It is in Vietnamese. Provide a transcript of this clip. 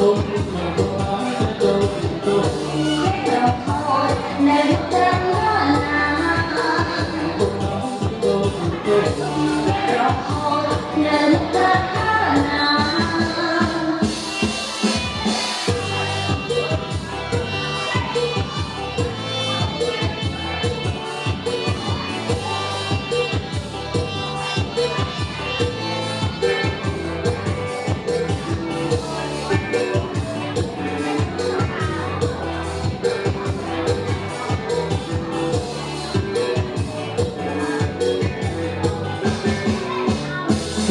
Oh,